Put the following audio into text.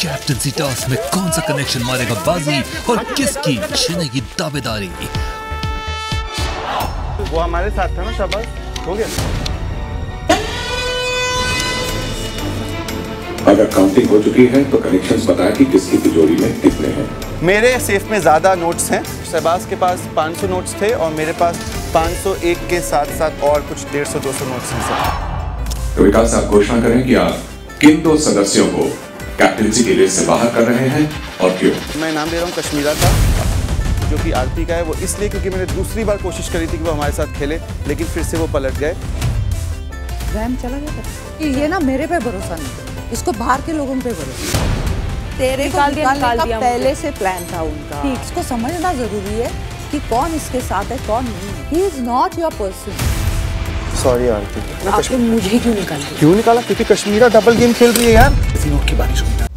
Captaincy toss में कौन सा कनेक्शन मारेगा बाजी? और किसकी छिनेगी दावेदारी? वो हमारे साथ था ना शाबाश। हो गया। अगर काउंटिंग हो चुकी है तो कनेक्शंस बताएँ कि किसकी तिजोरी में कितने हैं। मेरे सेफ़ में ज़्यादा नोट्स हैं। शहबाज के पास 500 नोट्स थे और मेरे पास 501 के साथ साथ और कुछ 150 200 नोट्स हैं सर तो विकास आप घोषणा करें कि आप किन दो सदस्यों को कैप्टनसी के रेस से बाहर कर रहे हैं और क्यों? मैं नाम दे रहा हूँ कश्मीरा का जो कि आरती का है। वो इसलिए क्योंकि मैंने दूसरी बार कोशिश करी थी कि वो हमारे साथ खेले लेकिन फिर से वो पलट गए। वहम चला गया था। ये ना मेरे पे भरोसा नहीं इसको बाहर के लोगों पे भरोसा तेरे को निकालने निकाल का पहले से प्लान था उनका। ठीक। इसको समझना ज़रूरी है कि कौन इसके साथ है कौन नहीं है। He is not your person sorry Aarti. मुझे क्यों निकाल? क्यों निकाला? क्योंकि कश्मीरा डबल गेम खेल रही है यार। की बारिश होगी